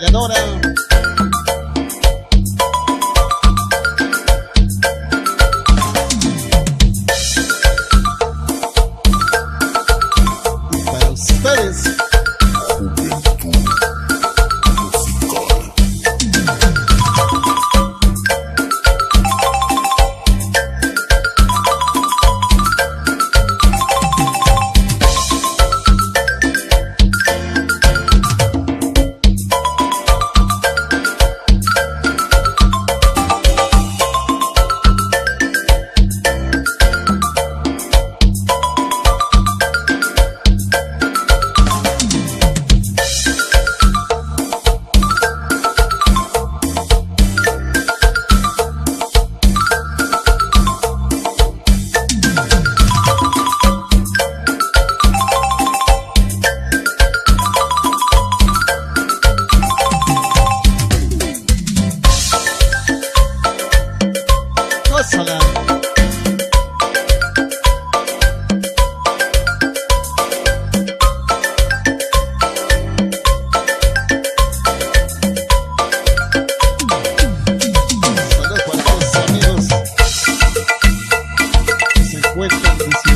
that Christmas